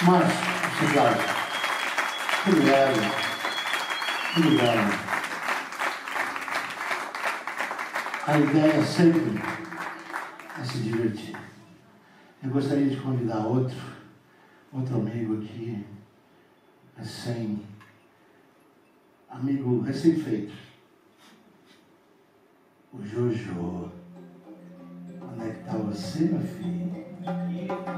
Mas, obrigado. Obrigado. Obrigado. A ideia é sempre é se divertir. Eu gostaria de convidar outro, outro amigo aqui, recém, amigo recém-feito, o Jojo. Onde é que está você, meu filho?